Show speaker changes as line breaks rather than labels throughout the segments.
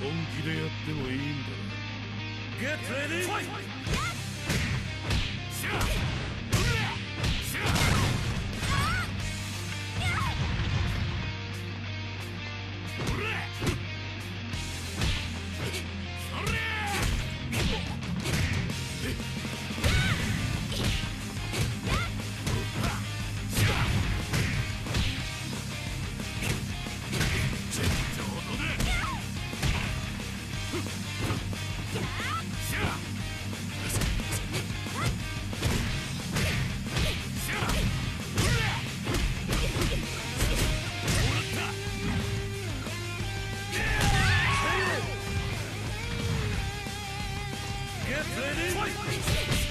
本気でやってもいいんだ Get ready! Fight! Fight!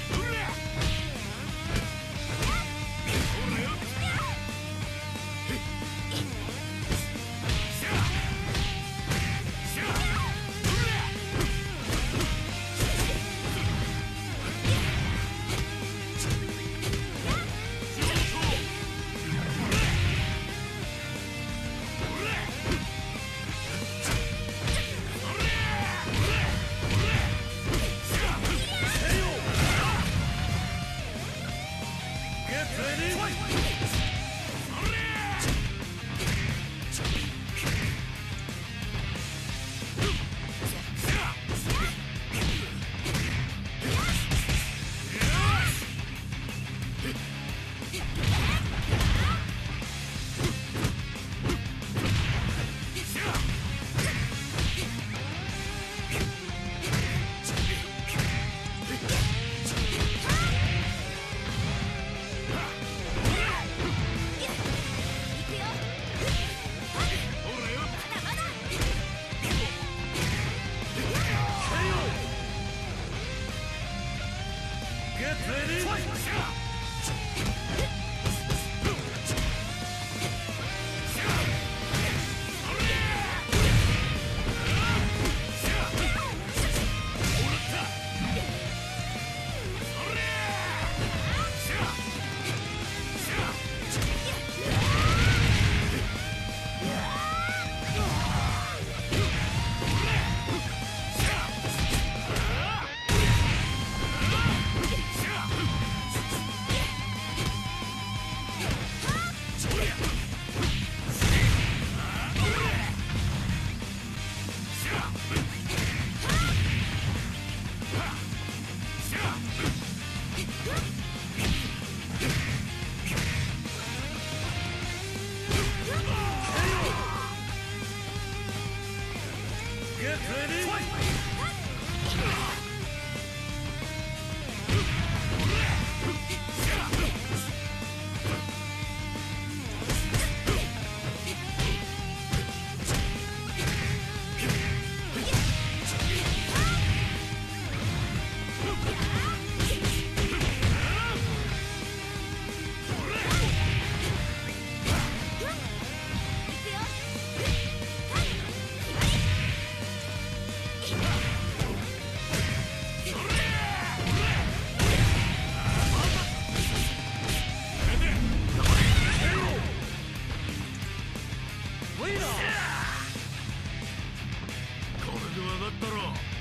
Get ready! Fight! ろう